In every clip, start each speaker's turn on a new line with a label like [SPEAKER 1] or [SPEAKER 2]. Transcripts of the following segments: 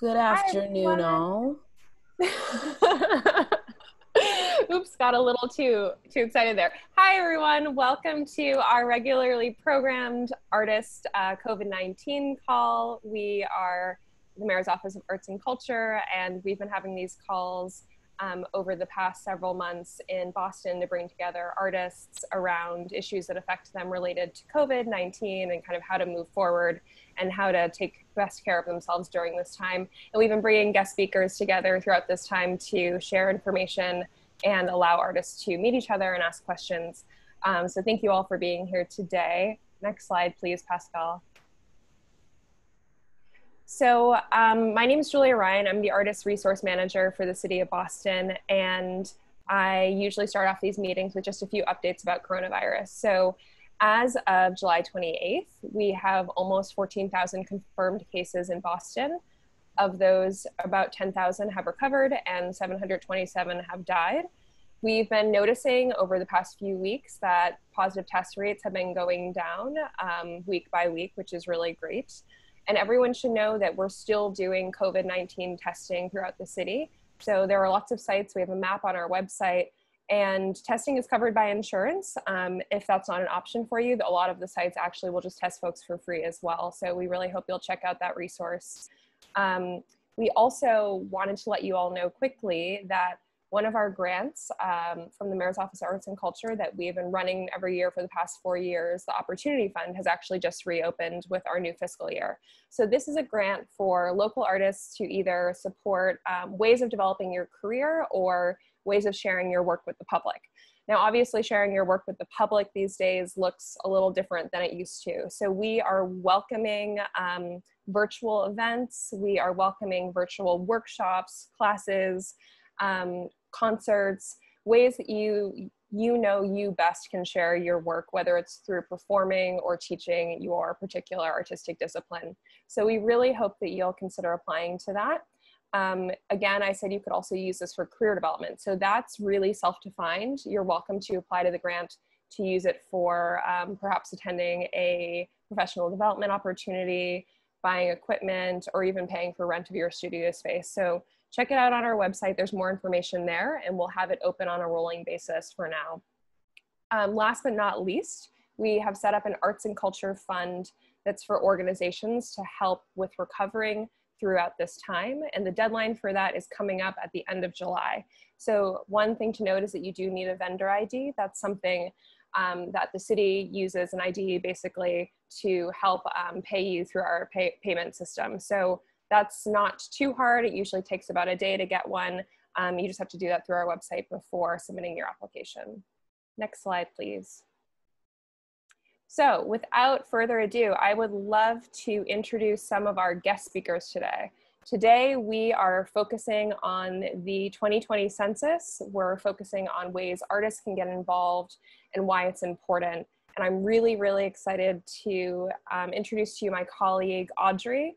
[SPEAKER 1] Good afternoon, all.
[SPEAKER 2] Oops, got a little too too excited there. Hi, everyone. Welcome to our regularly programmed artist uh, COVID nineteen call. We are the Mayor's Office of Arts and Culture, and we've been having these calls um, over the past several months in Boston to bring together artists around issues that affect them related to COVID 19 and kind of how to move forward and how to take best care of themselves during this time. And we've been bringing guest speakers together throughout this time to share information and allow artists to meet each other and ask questions. Um, so thank you all for being here today. Next slide, please, Pascal. So um, my name is Julia Ryan. I'm the Artist Resource Manager for the City of Boston. And I usually start off these meetings with just a few updates about coronavirus. So as of July 28th, we have almost 14,000 confirmed cases in Boston. Of those, about 10,000 have recovered and 727 have died. We've been noticing over the past few weeks that positive test rates have been going down um, week by week, which is really great. And everyone should know that we're still doing COVID 19 testing throughout the city. So there are lots of sites. We have a map on our website, and testing is covered by insurance. Um, if that's not an option for you, a lot of the sites actually will just test folks for free as well. So we really hope you'll check out that resource. Um, we also wanted to let you all know quickly that one of our grants um, from the Mayor's Office of Arts and Culture that we've been running every year for the past four years, the Opportunity Fund, has actually just reopened with our new fiscal year. So this is a grant for local artists to either support um, ways of developing your career or ways of sharing your work with the public. Now, obviously, sharing your work with the public these days looks a little different than it used to. So, we are welcoming um, virtual events, we are welcoming virtual workshops, classes, um, concerts, ways that you you know you best can share your work, whether it's through performing or teaching your particular artistic discipline. So we really hope that you'll consider applying to that. Um, again, I said you could also use this for career development. So that's really self-defined. You're welcome to apply to the grant to use it for um, perhaps attending a professional development opportunity, buying equipment, or even paying for rent of your studio space. So check it out on our website. There's more information there, and we'll have it open on a rolling basis for now. Um, last but not least, we have set up an arts and culture fund that's for organizations to help with recovering throughout this time. And the deadline for that is coming up at the end of July. So one thing to note is that you do need a vendor ID. That's something um, that the city uses an ID basically to help um, pay you through our pay payment system. So that's not too hard. It usually takes about a day to get one. Um, you just have to do that through our website before submitting your application. Next slide, please. So without further ado, I would love to introduce some of our guest speakers today. Today, we are focusing on the 2020 census. We're focusing on ways artists can get involved and why it's important. And I'm really, really excited to um, introduce to you my colleague, Audrey.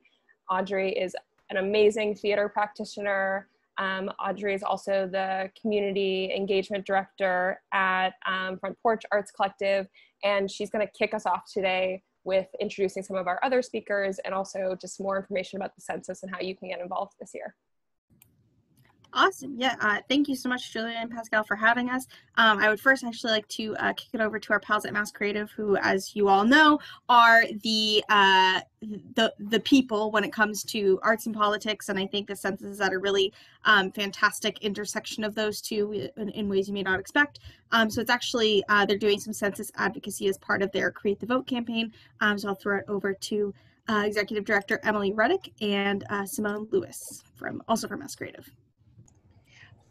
[SPEAKER 2] Audrey is an amazing theater practitioner. Um, Audrey is also the community engagement director at um, Front Porch Arts Collective, and she's going to kick us off today with introducing some of our other speakers and also just more information about the census and how you can get involved this year.
[SPEAKER 3] Awesome. Yeah. Uh, thank you so much, Julia and Pascal, for having us. Um, I would first actually like to uh, kick it over to our pals at Mass Creative, who, as you all know, are the uh, the the people when it comes to arts and politics. And I think the census is at a really um, fantastic intersection of those two in, in, ways you may not expect. Um, so it's actually uh, they're doing some census advocacy as part of their Create the Vote campaign. Um, so I'll throw it over to uh, Executive Director Emily Ruddock and uh, Simone Lewis from also from Mass Creative.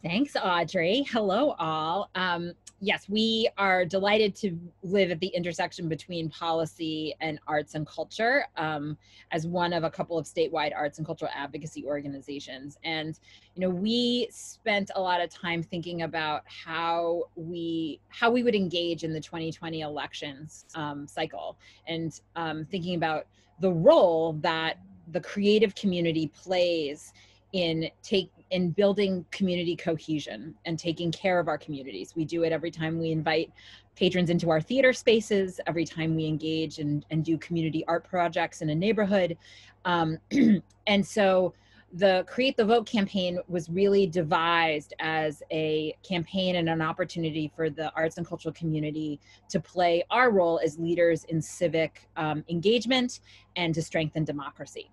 [SPEAKER 4] Thanks, Audrey. Hello, all. Um, yes, we are delighted to live at the intersection between policy and arts and culture um, as one of a couple of statewide arts and cultural advocacy organizations. And, you know, we spent a lot of time thinking about how we how we would engage in the 2020 elections um, cycle and um, thinking about the role that the creative community plays in take in building community cohesion and taking care of our communities. We do it every time we invite patrons into our theater spaces, every time we engage and, and do community art projects in a neighborhood. Um, and so the Create the Vote campaign was really devised as a campaign and an opportunity for the arts and cultural community to play our role as leaders in civic um, engagement and to strengthen democracy.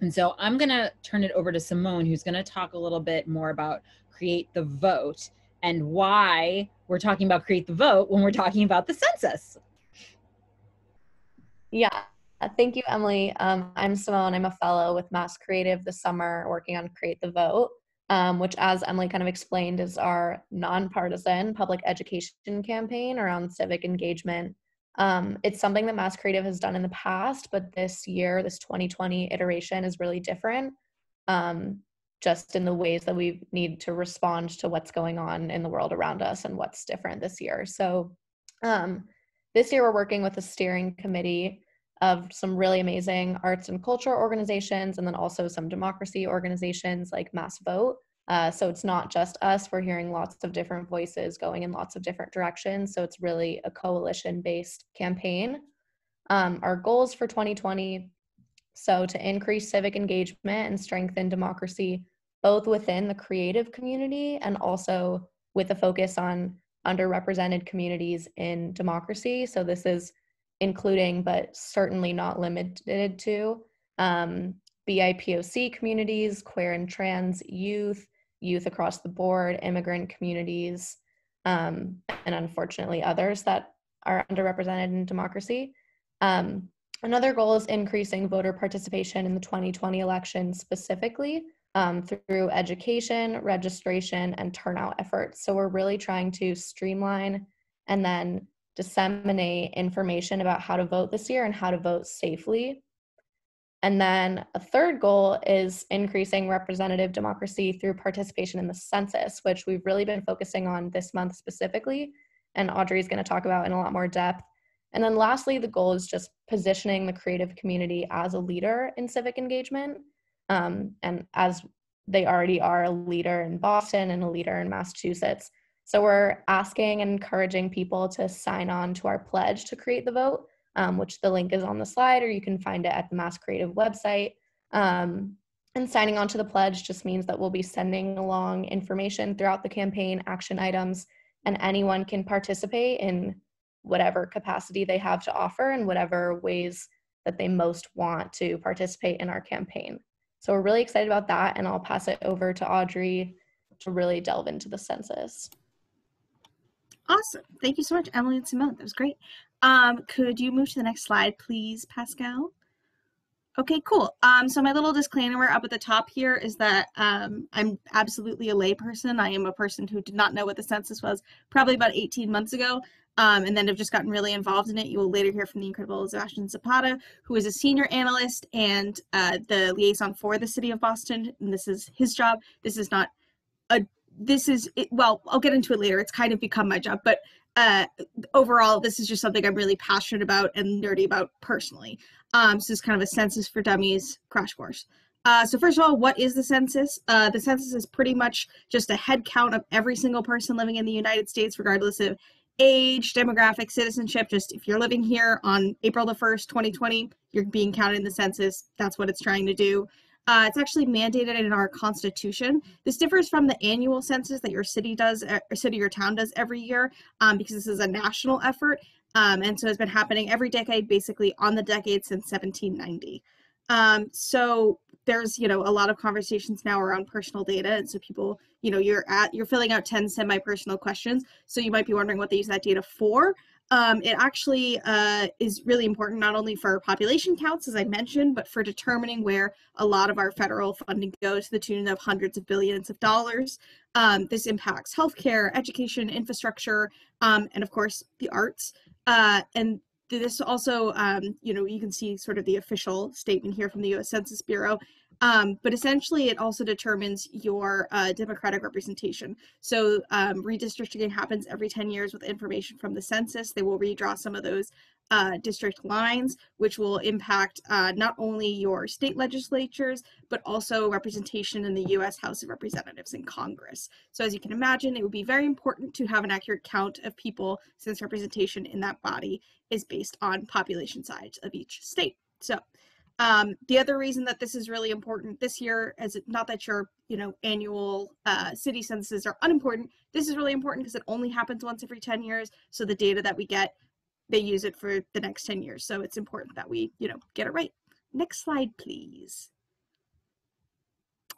[SPEAKER 4] And so I'm going to turn it over to Simone, who's going to talk a little bit more about Create the Vote and why we're talking about Create the Vote when we're talking about the census.
[SPEAKER 5] Yeah, thank you, Emily. Um, I'm Simone. I'm a fellow with Mass Creative this summer working on Create the Vote, um, which, as Emily kind of explained, is our nonpartisan public education campaign around civic engagement um, it's something that Mass Creative has done in the past, but this year, this 2020 iteration is really different, um, just in the ways that we need to respond to what's going on in the world around us and what's different this year. So, um, this year, we're working with a steering committee of some really amazing arts and culture organizations, and then also some democracy organizations like Mass Vote. Uh, so it's not just us, we're hearing lots of different voices going in lots of different directions. So it's really a coalition based campaign. Um, our goals for 2020 so to increase civic engagement and strengthen democracy, both within the creative community and also with a focus on underrepresented communities in democracy. So this is including, but certainly not limited to, um, BIPOC communities, queer and trans youth, youth across the board, immigrant communities, um, and unfortunately others that are underrepresented in democracy. Um, another goal is increasing voter participation in the 2020 election specifically um, through education, registration, and turnout efforts. So we're really trying to streamline and then disseminate information about how to vote this year and how to vote safely and then a third goal is increasing representative democracy through participation in the census, which we've really been focusing on this month specifically. And Audrey is going to talk about in a lot more depth. And then lastly, the goal is just positioning the creative community as a leader in civic engagement. Um, and as they already are a leader in Boston and a leader in Massachusetts. So we're asking and encouraging people to sign on to our pledge to create the vote um, which the link is on the slide, or you can find it at the Mass Creative website. Um, and signing on to the pledge just means that we'll be sending along information throughout the campaign, action items, and anyone can participate in whatever capacity they have to offer and whatever ways that they most want to participate in our campaign. So we're really excited about that, and I'll pass it over to Audrey to really delve into the census.
[SPEAKER 3] Awesome. Thank you so much, Emily and Simone. That was great. Um, could you move to the next slide, please, Pascal? Okay, cool. Um, so my little disclaimer up at the top here is that um, I'm absolutely a layperson. I am a person who did not know what the census was probably about 18 months ago, um, and then have just gotten really involved in it. You will later hear from the incredible Sebastian Zapata, who is a senior analyst and uh, the liaison for the city of Boston. And this is his job. This is not a this is it, well i'll get into it later it's kind of become my job but uh, overall, this is just something I'm really passionate about and nerdy about personally. Um, so it's kind of a census for dummies crash course. Uh, so first of all, what is the census? Uh, the census is pretty much just a head count of every single person living in the United States, regardless of age, demographic, citizenship. Just if you're living here on April the 1st, 2020, you're being counted in the census. That's what it's trying to do. Uh, it's actually mandated in our constitution. This differs from the annual census that your city does, uh, or city or town does every year, um, because this is a national effort. Um, and so it's been happening every decade, basically on the decade since 1790. Um, so there's, you know, a lot of conversations now around personal data. And so people, you know, you're at, you're filling out 10 semi-personal questions. So you might be wondering what they use that data for. Um, it actually uh, is really important not only for population counts, as I mentioned, but for determining where a lot of our federal funding goes to the tune of hundreds of billions of dollars. Um, this impacts healthcare, education, infrastructure, um, and of course the arts. Uh, and this also, um, you know, you can see sort of the official statement here from the U.S. Census Bureau. Um, but essentially, it also determines your uh, democratic representation. So um, redistricting happens every 10 years with information from the census. They will redraw some of those uh, district lines, which will impact uh, not only your state legislatures, but also representation in the US House of Representatives and Congress. So as you can imagine, it would be very important to have an accurate count of people since representation in that body is based on population size of each state. So Um, the other reason that this is really important this year, is not that your you know annual uh, city censuses are unimportant, this is really important because it only happens once every 10 years. So the data that we get, they use it for the next 10 years. So it's important that we you know get it right. Next slide, please.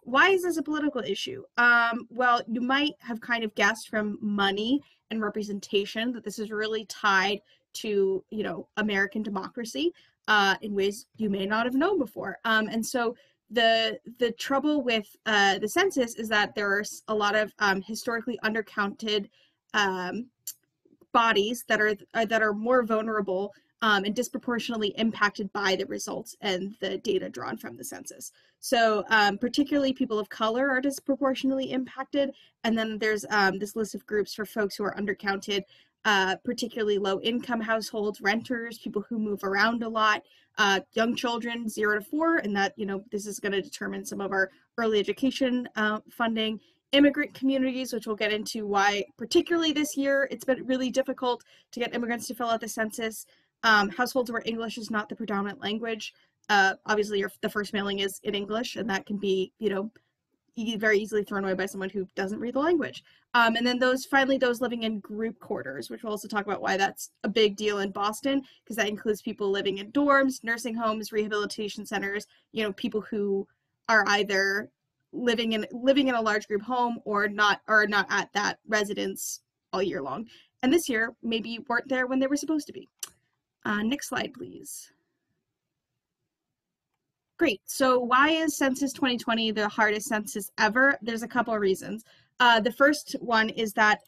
[SPEAKER 3] Why is this a political issue? Um, well, you might have kind of guessed from money and representation that this is really tied to you know American democracy uh, in ways you may not have known before. Um, and so the the trouble with uh, the census is that there are a lot of um, historically undercounted um, bodies that are uh, that are more vulnerable um, and disproportionately impacted by the results and the data drawn from the census. So, um, particularly people of color are disproportionately impacted. And then there's um, this list of groups for folks who are undercounted uh, particularly low income households, renters, people who move around a lot, uh, young children, zero to four, and that, you know, this is going to determine some of our early education uh, funding, immigrant communities, which we'll get into why, particularly this year, it's been really difficult to get immigrants to fill out the census, um, households where English is not the predominant language. Uh, obviously, your, the first mailing is in English, and that can be, you know, very easily thrown away by someone who doesn't read the language. Um, and then those finally those living in group quarters, which we'll also talk about why that's a big deal in Boston, because that includes people living in dorms, nursing homes, rehabilitation centers, you know, people who are either living in living in a large group home or not or not at that residence all year long. And this year, maybe weren't there when they were supposed to be. Uh, next slide, please. Great. So why is Census 2020 the hardest census ever? There's a couple of reasons. Uh, the first one is that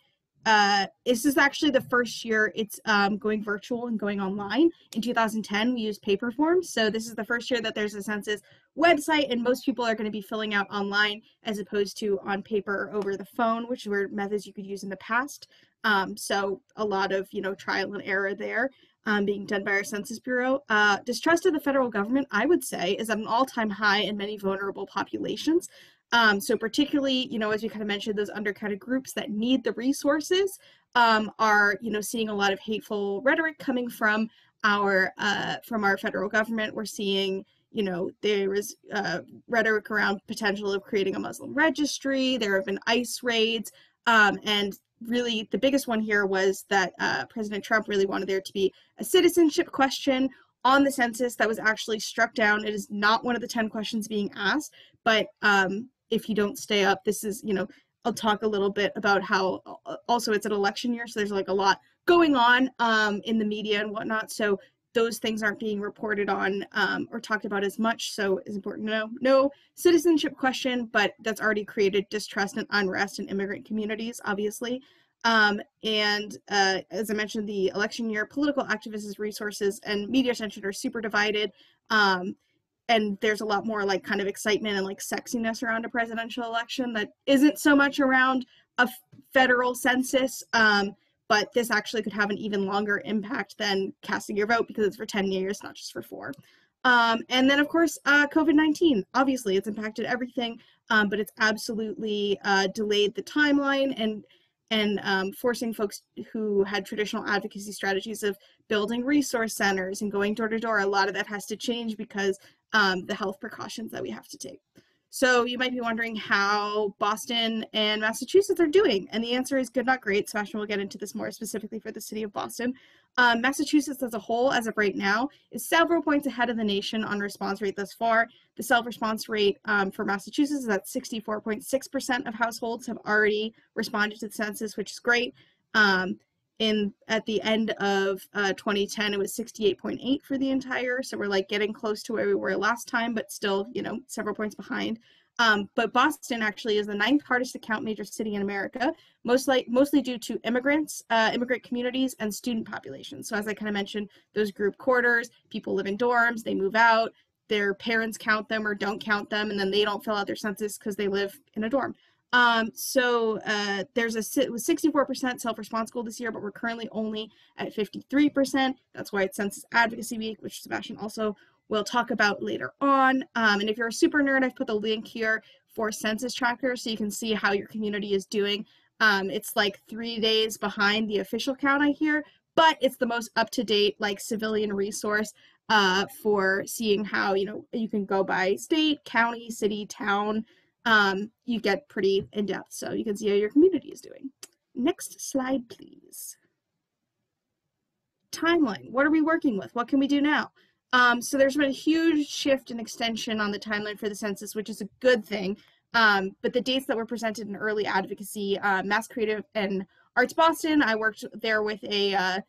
[SPEAKER 3] uh, this is actually the first year it's um, going virtual and going online. In 2010, we used paper forms. So this is the first year that there's a census website and most people are going to be filling out online as opposed to on paper or over the phone, which were methods you could use in the past. Um, so a lot of, you know, trial and error there um, being done by our Census Bureau. Uh, distrust of the federal government, I would say, is at an all-time high in many vulnerable populations. Um, so particularly, you know, as we kind of mentioned, those undercounted groups that need the resources um, are, you know, seeing a lot of hateful rhetoric coming from our uh, from our federal government. We're seeing, you know, there is uh, rhetoric around potential of creating a Muslim registry. There have been ICE raids, um, and really the biggest one here was that uh, President Trump really wanted there to be a citizenship question on the census that was actually struck down. It is not one of the 10 questions being asked, but um, if you don't stay up, this is, you know, I'll talk a little bit about how uh, also it's an election year, so there's like a lot going on um, in the media and whatnot. So those things aren't being reported on um, or talked about as much. So it's important to know no citizenship question, but that's already created distrust and unrest in immigrant communities, obviously. Um, and uh, as I mentioned, the election year, political activists' resources and media attention are super divided. Um, and there's a lot more like kind of excitement and like sexiness around a presidential election that isn't so much around a federal census. Um, but this actually could have an even longer impact than casting your vote because it's for 10 years, not just for four. Um, and then, of course, uh, COVID 19. Obviously, it's impacted everything, um, but it's absolutely uh, delayed the timeline and and um, forcing folks who had traditional advocacy strategies of building resource centers and going door to door. A lot of that has to change because um, the health precautions that we have to take. So you might be wondering how Boston and Massachusetts are doing. And the answer is good, not great. Sebastian will get into this more specifically for the city of Boston. Um, Massachusetts as a whole, as of right now, is several points ahead of the nation on response rate thus far. The self-response rate um, for Massachusetts is at 64.6% of households have already responded to the census, which is great. Um, in at the end of uh, 2010 it was 68.8 for the entire so we're like getting close to where we were last time but still you know several points behind. Um, but boston actually is the ninth hardest to count major city in america mostly mostly due to immigrants uh, immigrant communities and student populations. So as i kind of mentioned those group quarters people live in dorms they move out their parents count them or don't count them and then they don't fill out their census because they live in a dorm um, so uh, there's a 64% self-response goal this year, but we're currently only at 53%. That's why it's Census Advocacy Week, which Sebastian also will talk about later on. Um, and if you're a super nerd, I've put the link here for Census Tracker so you can see how your community is doing. Um, it's like three days behind the official count I hear, but it's the most up-to-date like civilian resource uh, for seeing how you know you can go by state, county, city, town. Um, you get pretty in depth, so you can see how your community is doing. Next slide, please. Timeline. What are we working with? What can we do now? Um, so there's been a huge shift and extension on the timeline for the census, which is a good thing. Um, but the dates that were presented in early advocacy, uh, Mass Creative and Arts Boston, I worked there with a uh,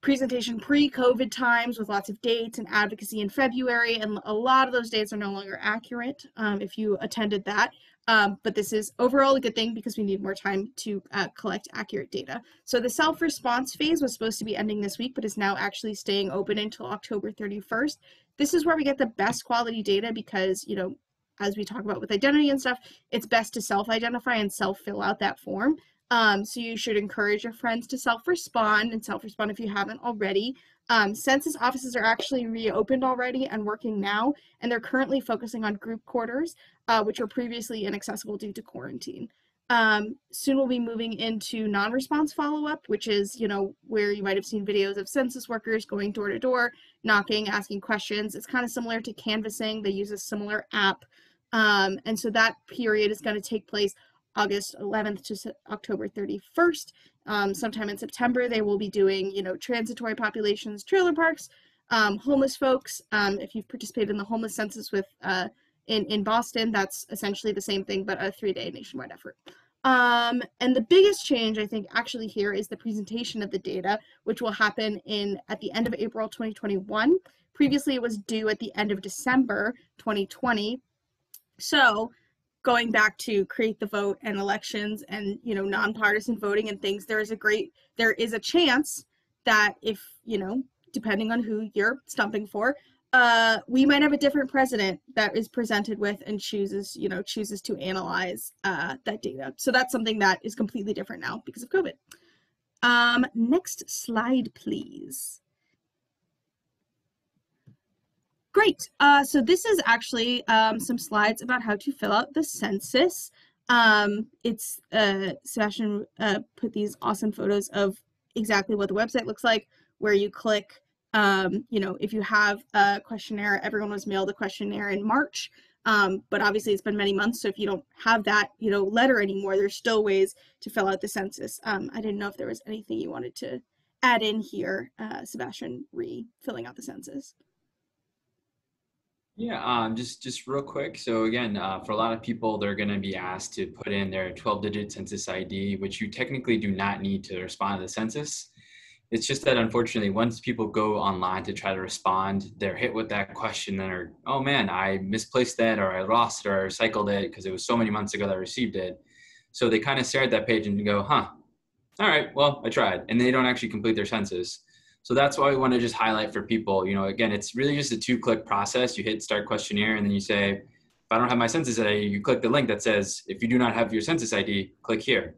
[SPEAKER 3] presentation pre-COVID times with lots of dates and advocacy in February, and a lot of those dates are no longer accurate um, if you attended that. Um, but this is overall a good thing because we need more time to uh, collect accurate data. So the self-response phase was supposed to be ending this week, but is now actually staying open until October 31st. This is where we get the best quality data because, you know, as we talk about with identity and stuff, it's best to self-identify and self-fill out that form. Um, so you should encourage your friends to self-respond and self-respond if you haven't already. Um, census offices are actually reopened already and working now, and they're currently focusing on group quarters, uh, which were previously inaccessible due to quarantine. Um, soon we'll be moving into non-response follow-up, which is, you know, where you might have seen videos of census workers going door to door, knocking, asking questions. It's kind of similar to canvassing. They use a similar app. Um, and so that period is going to take place August 11th to October 31st. Um, sometime in September, they will be doing, you know, transitory populations, trailer parks, um, homeless folks. Um, if you've participated in the homeless census with uh, in in Boston, that's essentially the same thing, but a three-day nationwide effort. Um, and the biggest change, I think, actually here is the presentation of the data, which will happen in at the end of April 2021. Previously, it was due at the end of December 2020. So going back to create the vote and elections and you know nonpartisan voting and things there is a great there is a chance that if you know depending on who you're stumping for uh we might have a different president that is presented with and chooses you know chooses to analyze uh that data. So that's something that is completely different now because of covid. Um next slide please Great. Uh, so this is actually um, some slides about how to fill out the census. Um, it's uh, Sebastian uh, put these awesome photos of exactly what the website looks like, where you click, um, you know, if you have a questionnaire, everyone was mailed a questionnaire in March, um, but obviously it's been many months. So if you don't have that, you know, letter anymore, there's still ways to fill out the census. Um, I didn't know if there was anything you wanted to add in here, uh, Sebastian, re filling out the census.
[SPEAKER 6] Yeah, um, just just real quick. So again, uh, for a lot of people, they're going to be asked to put in their 12-digit census ID, which you technically do not need to respond to the census. It's just that unfortunately, once people go online to try to respond, they're hit with that question and are, oh man, I misplaced that, or I lost it, or I recycled it because it was so many months ago that I received it. So they kind of stare at that page and go, huh, all right, well, I tried, and they don't actually complete their census. So that's why we want to just highlight for people, you know, again, it's really just a two click process. You hit start questionnaire and then you say, if I don't have my census ID, you click the link that says, if you do not have your census ID, click here.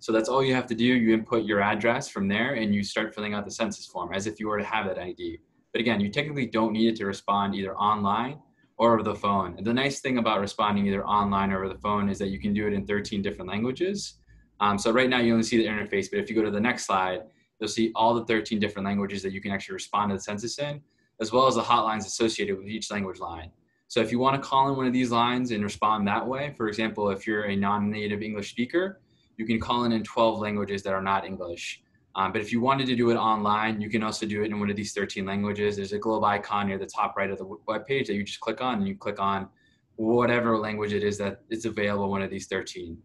[SPEAKER 6] So that's all you have to do. You input your address from there and you start filling out the census form as if you were to have that ID. But again, you technically don't need it to respond either online or over the phone. And the nice thing about responding either online or over the phone is that you can do it in 13 different languages. Um, so right now you only see the interface, but if you go to the next slide, you'll see all the 13 different languages that you can actually respond to the census in, as well as the hotlines associated with each language line. So if you want to call in one of these lines and respond that way, for example, if you're a non-native English speaker, you can call in in 12 languages that are not English. Um, but if you wanted to do it online, you can also do it in one of these 13 languages. There's a globe icon near the top right of the web page that you just click on and you click on whatever language it is that is available one of these 13.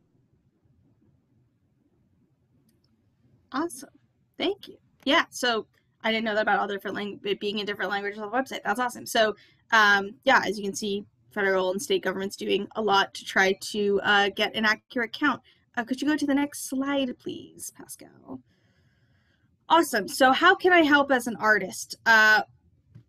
[SPEAKER 3] Awesome. Thank you. Yeah. So I didn't know that about all different being in different languages on the website. That's awesome. So um, yeah, as you can see, federal and state governments doing a lot to try to uh, get an accurate count. Uh, could you go to the next slide, please, Pascal? Awesome. So how can I help as an artist? Uh,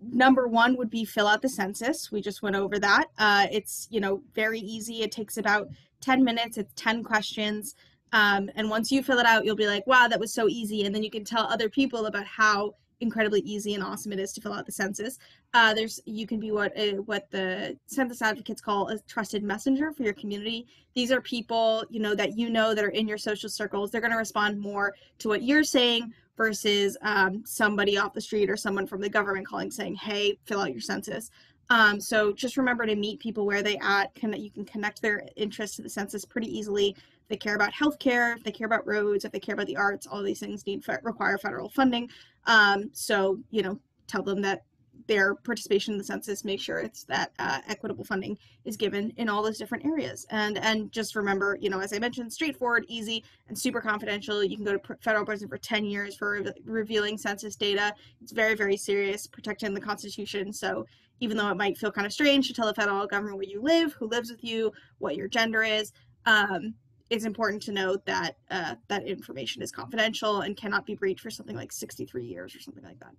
[SPEAKER 3] number one would be fill out the census. We just went over that. Uh, it's you know very easy. It takes about 10 minutes. It's 10 questions. Um, and once you fill it out, you'll be like, wow, that was so easy. And then you can tell other people about how incredibly easy and awesome it is to fill out the census. Uh, there's you can be what uh, what the census advocates call a trusted messenger for your community. These are people you know that you know that are in your social circles. They're going to respond more to what you're saying versus um, somebody off the street or someone from the government calling saying, "Hey, fill out your census." Um, so just remember to meet people where they at. Can you can connect their interests to the census pretty easily. If they care about healthcare, if they care about roads, if they care about the arts, all these things need require federal funding. Um, so you know, tell them that their participation in the census make sure it's that uh, equitable funding is given in all those different areas and and just remember you know as i mentioned straightforward easy and super confidential you can go to federal prison for 10 years for re- revealing census data it's very very serious protecting the constitution so even though it might feel kind of strange to tell the federal government where you live who lives with you what your gender is um, it's important to note that uh, that information is confidential and cannot be breached for something like 63 years or something like that.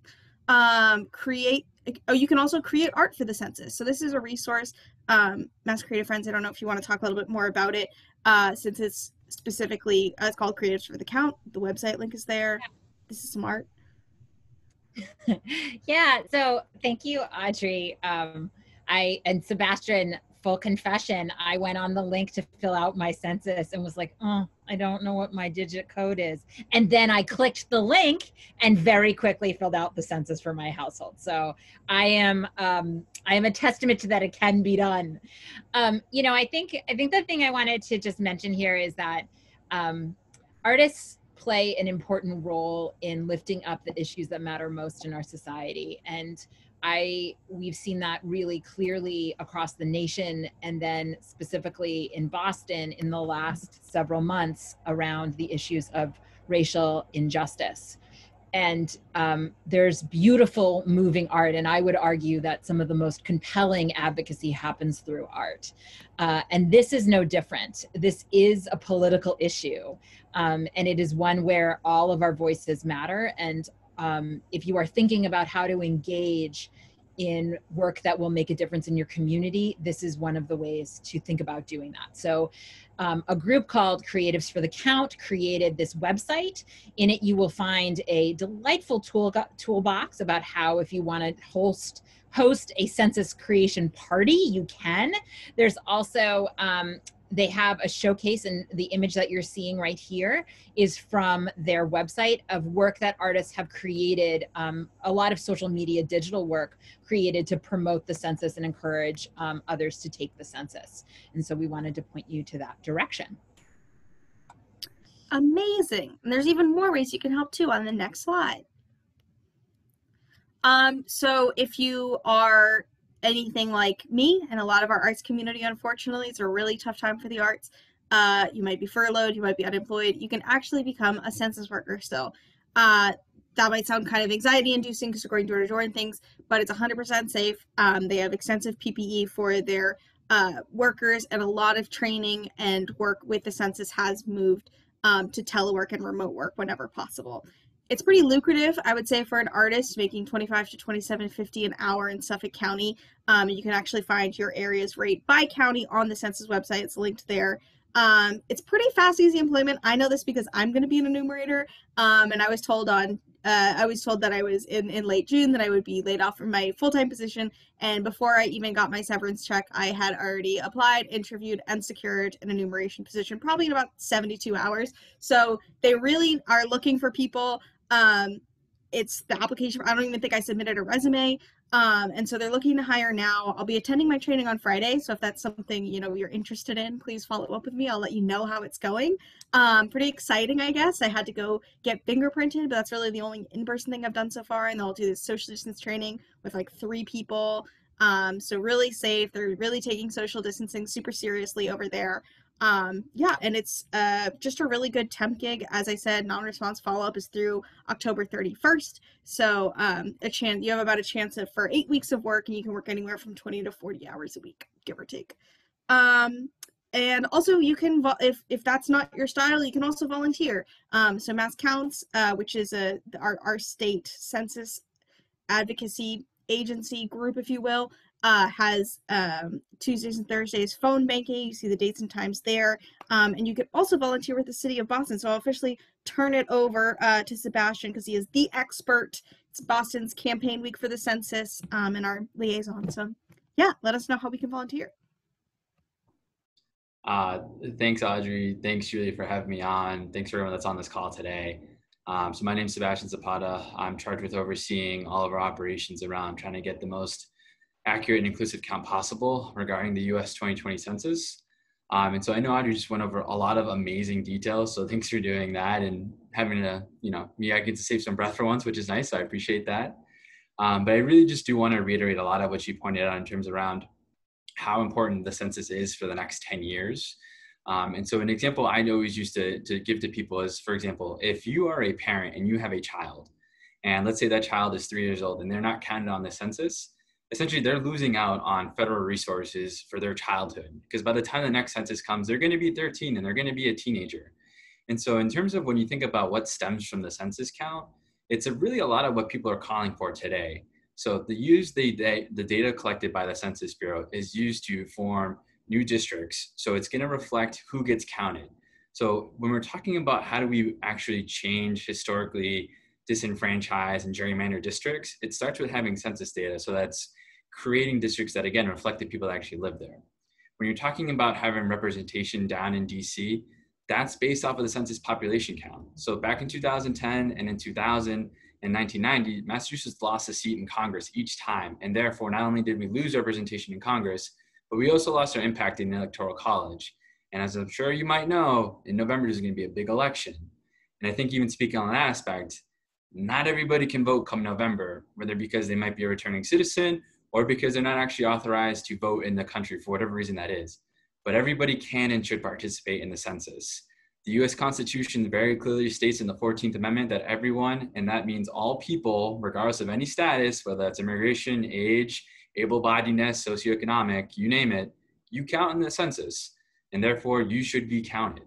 [SPEAKER 3] Um, create oh you can also create art for the census. So this is a resource um, mass creative friends i don't know if you want to talk a little bit more about it uh, since it's specifically uh, it's called creatives for the count. The website link is there. This is smart
[SPEAKER 4] yeah so thank you audrey um, i and sebastian full confession, I went on the link to fill out my census and was like, oh, I don't know what my digit code is. And then I clicked the link and very quickly filled out the census for my household. So I am um, I am a testament to that it can be done. Um, you know, I think I think the thing I wanted to just mention here is that um, artists play an important role in lifting up the issues that matter most in our society and I we've seen that really clearly across the nation and then specifically in Boston in the last several months around the issues of racial injustice. And um, there's beautiful moving art, and I would argue that some of the most compelling advocacy happens through art. Uh, and this is no different. This is a political issue, um, and it is one where all of our voices matter, and um, if you are thinking about how to engage in work that will make a difference in your community, this is one of the ways to think about doing that. So, um, a group called Creatives for the Count created this website. In it, you will find a delightful tool toolbox about how, if you want to host host a census creation party, you can. There's also um, they have a showcase and the image that you're seeing right here is from their website of work that artists have created um, a lot of social media digital work created to promote the census and encourage um, others to take the census. And so we wanted to point you to that direction.
[SPEAKER 3] Amazing. And there's even more ways you can help too on the next slide. Um, so if you are anything like me and a lot of our arts community, unfortunately, it's a really tough time for the arts. Uh, you might be furloughed, you might be unemployed. You can actually become a census worker still. Uh, that might sound kind of anxiety inducing because you're going door to door and things, but it's 100% safe. Um, they have extensive PPE for their uh, workers, and a lot of training and work with the census has moved um, to telework and remote work whenever possible it's pretty lucrative, I would say, for an artist making 25 to 27.50 an hour in Suffolk County. Um, you can actually find your area's rate by county on the census website. It's linked there. Um, it's pretty fast, easy employment. I know this because I'm going to be an enumerator, um, and I was told on uh, I was told that I was in, in late June that I would be laid off from my full time position. And before I even got my severance check, I had already applied, interviewed, and secured an enumeration position, probably in about 72 hours. So they really are looking for people um, it's the application. I don't even think I submitted a resume. Um, and so they're looking to hire now. I'll be attending my training on Friday. So if that's something, you know, you're interested in, please follow up with me. I'll let you know how it's going. Um, pretty exciting, I guess. I had to go get fingerprinted, but that's really the only in-person thing I've done so far. And they'll do this social distance training with like three people. Um, so really safe. They're really taking social distancing super seriously over there um yeah and it's uh just a really good temp gig. As i said non-response follow-up is through october 31st so um a chance you have about a chance of for eight weeks of work and you can work anywhere from 20 to 40 hours a week give or take. Um and also you can if if that's not your style you can also volunteer. Um so mass counts uh which is a our, our state census advocacy agency group if you will uh, has um, Tuesdays and Thursdays phone banking. You see the dates and times there. Um, and you can also volunteer with the city of Boston. So I'll officially turn it over uh, to Sebastian because he is the expert. It's Boston's campaign week for the census um, and our liaison. So, yeah, let us know how we can volunteer.
[SPEAKER 6] Uh, thanks, Audrey. Thanks, Julie, for having me on. Thanks for everyone that's on this call today. Um, so my name is Sebastian Zapata. I'm charged with overseeing all of our operations around trying to get the most accurate and inclusive count possible regarding the US 2020 census. Um, and so I know Audrey just went over a lot of amazing details. So thanks for doing that and having to, you know, me, I get to save some breath for once, which is nice. So I appreciate that. Um, but I really just do want to reiterate a lot of what you pointed out in terms around how important the census is for the next 10 years. Um, and so an example I always used to, to give to people is, for example, if you are a parent and you have a child, and let's say that child is three years old and they're not counted on the census, essentially they're losing out on federal resources for their childhood because by the time the next census comes they're going to be 13 and they're going to be a teenager. And so in terms of when you think about what stems from the census count it's a really a lot of what people are calling for today. So the use the, the data collected by the census bureau is used to form new districts so it's going to reflect who gets counted. So when we're talking about how do we actually change historically disenfranchised and gerrymandered districts, it starts with having census data. So that's creating districts that again reflect the people that actually live there. When you're talking about having representation down in DC, that's based off of the census population count. So back in 2010 and in 2000 and 1990, Massachusetts lost a seat in Congress each time. And therefore, not only did we lose representation in Congress, but we also lost our impact in the Electoral College. And as I'm sure you might know, in November there's going to be a big election. And I think even speaking on that aspect, not everybody can vote come November, whether because they might be a returning citizen or because they're not actually authorized to vote in the country for whatever reason that is. But everybody can and should participate in the census. The US Constitution very clearly states in the 14th Amendment that everyone, and that means all people, regardless of any status, whether that's immigration, age, able bodiedness, socioeconomic, you name it, you count in the census, and therefore you should be counted.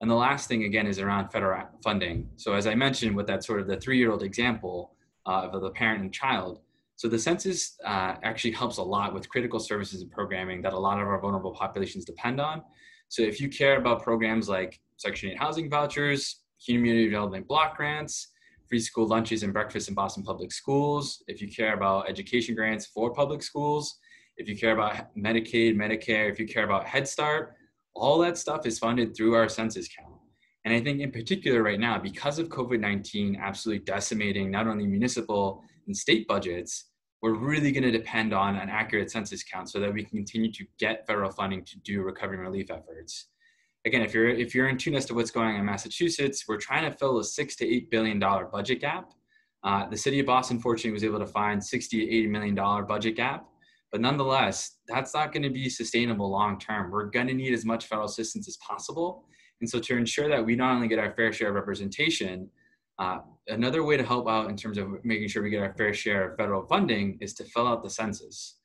[SPEAKER 6] And the last thing again is around federal funding. So as I mentioned with that sort of the three-year-old example uh, of the parent and child, so the census uh, actually helps a lot with critical services and programming that a lot of our vulnerable populations depend on. So if you care about programs like Section 8 housing vouchers, community development block grants, free school lunches and breakfast in Boston Public Schools, if you care about education grants for public schools, if you care about Medicaid, Medicare, if you care about Head Start, all that stuff is funded through our census count. And I think in particular right now, because of COVID-19 absolutely decimating not only municipal and state budgets, we're really going to depend on an accurate census count so that we can continue to get federal funding to do recovery and relief efforts. Again, if you're if you're in tune as to what's going on in Massachusetts, we're trying to fill a six to eight billion dollar budget gap. Uh, the city of Boston, fortunately, was able to find 60 to 80 million dollar budget gap. But nonetheless, that's not going to be sustainable long term. We're going to need as much federal assistance as possible. And so, to ensure that we not only get our fair share of representation, uh, another way to help out in terms of making sure we get our fair share of federal funding is to fill out the census.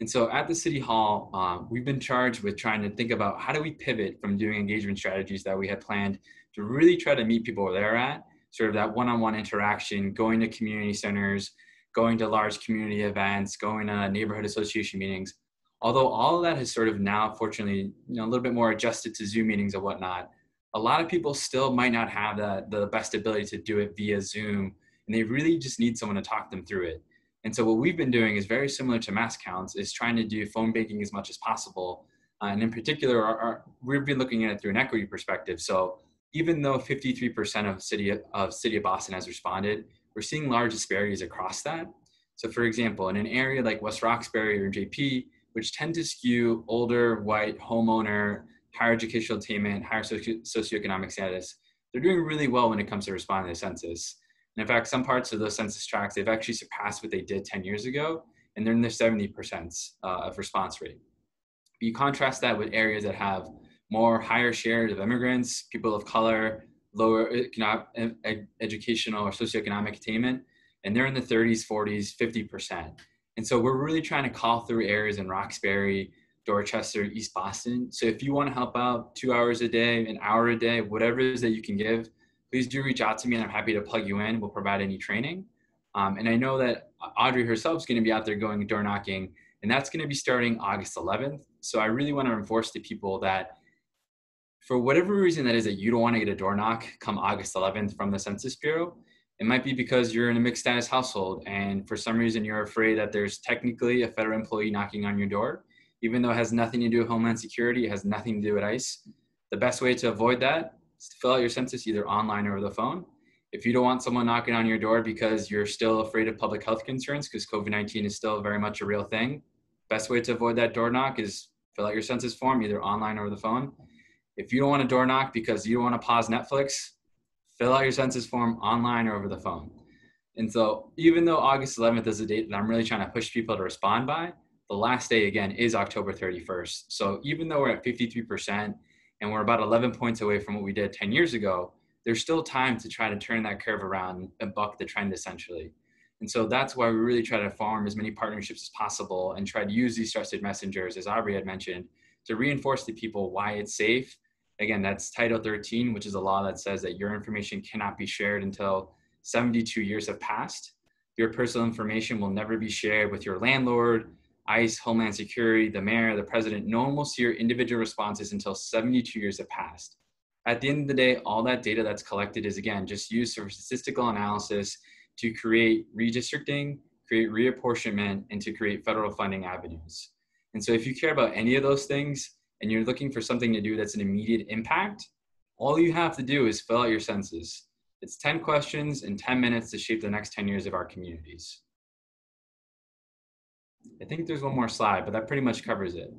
[SPEAKER 6] And so at the City Hall, uh, we've been charged with trying to think about how do we pivot from doing engagement strategies that we had planned to really try to meet people where they're at, sort of that one on one interaction, going to community centers, going to large community events, going to neighborhood association meetings. Although all of that has sort of now, fortunately, you know, a little bit more adjusted to Zoom meetings and whatnot, a lot of people still might not have the, the best ability to do it via Zoom, and they really just need someone to talk them through it. And so what we've been doing is very similar to mass counts, is trying to do phone banking as much as possible. Uh, and in particular, our, our, we've been looking at it through an equity perspective. So even though 53% of city of city of Boston has responded, we're seeing large disparities across that. So for example, in an area like West Roxbury or JP, which tend to skew older, white, homeowner, higher educational attainment, higher socio- socioeconomic status, they're doing really well when it comes to responding to the census. And in fact, some parts of those census tracts, they've actually surpassed what they did 10 years ago, and they're in the 70% uh, of response rate. But you contrast that with areas that have more higher shares of immigrants, people of color, lower educational or socioeconomic attainment, and they're in the 30s, 40s, 50%. And so we're really trying to call through areas in Roxbury, Dorchester, East Boston. So if you want to help out two hours a day, an hour a day, whatever it is that you can give, please do reach out to me and I'm happy to plug you in. We'll provide any training. Um, and I know that Audrey herself is going to be out there going door knocking, and that's going to be starting August 11th. So I really want to enforce to people that for whatever reason that is that you don't want to get a door knock come August 11th from the Census Bureau, It might be because you're in a mixed status household and for some reason you're afraid that there's technically a federal employee knocking on your door, even though it has nothing to do with Homeland Security, it has nothing to do with ICE. The best way to avoid that is to fill out your census either online or over the phone. If you don't want someone knocking on your door because you're still afraid of public health concerns, because COVID 19 is still very much a real thing, best way to avoid that door knock is fill out your census form either online or over the phone. If you don't want a door knock because you don't want to pause Netflix, fill out your census form online or over the phone. And so, even though August 11th is a date that I'm really trying to push people to respond by, the last day again is October 31st. So, even though we're at 53% and we're about 11 points away from what we did 10 years ago, there's still time to try to turn that curve around and buck the trend essentially. And so that's why we really try to form as many partnerships as possible and try to use these trusted messengers, as Aubrey had mentioned, to reinforce to people why it's safe. Again, that's Title 13, which is a law that says that your information cannot be shared until 72 years have passed. Your personal information will never be shared with your landlord, ICE, Homeland Security, the mayor, the president. No one will see your individual responses until 72 years have passed. At the end of the day, all that data that's collected is again just used for statistical analysis to create redistricting, create reapportionment, and to create federal funding avenues. And so if you care about any of those things and you're looking for something to do that's an immediate impact, all you have to do is fill out your census. It's 10 questions and 10 minutes to shape the next 10 years of our communities. I think there's one more slide, but that pretty much covers it.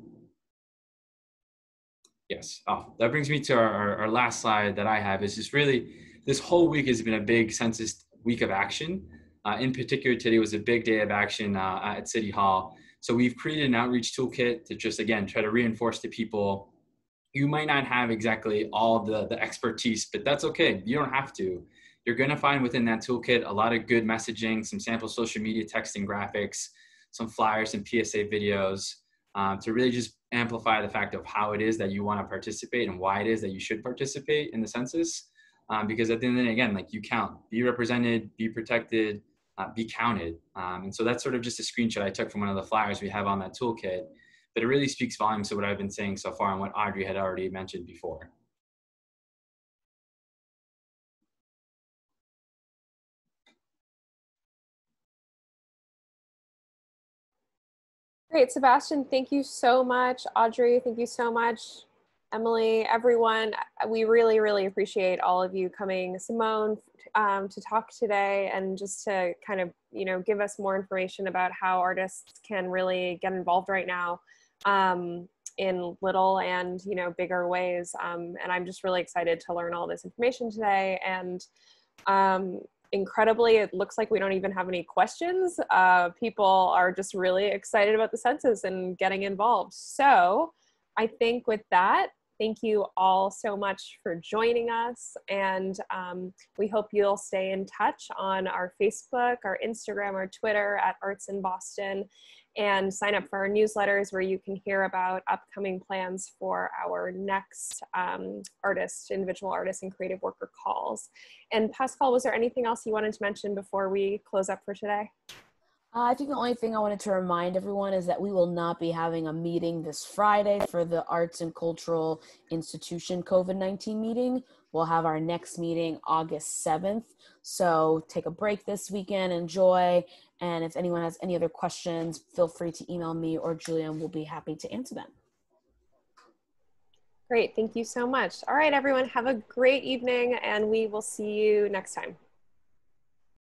[SPEAKER 6] Yes. Oh, that brings me to our, our, our, last slide that I have is just really this whole week has been a big census week of action. Uh, in particular, today was a big day of action uh, at City Hall. So we've created an outreach toolkit to just, again, try to reinforce to people you might not have exactly all the, the expertise, but that's okay. You don't have to. You're going to find within that toolkit a lot of good messaging, some sample social media text and graphics, some flyers, some PSA videos um, to really just amplify the fact of how it is that you want to participate and why it is that you should participate in the census. Um, because at the end of the day, again, like you count, be represented, be protected, uh, be counted. Um, and so that's sort of just a screenshot I took from one of the flyers we have on that toolkit. But it really speaks volumes to what I've been saying so far and what Audrey had already mentioned before.
[SPEAKER 2] Great, Sebastian, thank you so much. Audrey, thank you so much. Emily, everyone, we really, really appreciate all of you coming. Simone, um, to talk today and just to kind of, you know, give us more information about how artists can really get involved right now um, in little and, you know, bigger ways. Um, and I'm just really excited to learn all this information today. And um, incredibly, it looks like we don't even have any questions. Uh, people are just really excited about the census and getting involved. So I think with that, thank you all so much for joining us. And um, we hope you'll stay in touch on our Facebook, our Instagram, our Twitter at Arts in Boston and sign up for our newsletters where you can hear about upcoming plans for our next um, artist, individual artist and creative worker calls. And Pascal, was there anything else you wanted to mention before we close up for today?
[SPEAKER 1] Uh, I think the only thing I wanted to remind everyone is that we will not be having a meeting this Friday for the Arts and Cultural Institution COVID 19 meeting. We'll have our next meeting August 7th. So take a break this weekend, enjoy, and if anyone has any other questions, feel free to email me or Julian. We'll be happy to answer them.
[SPEAKER 2] Great. Thank you so much. All right, everyone, have a great evening, and we will see you next time.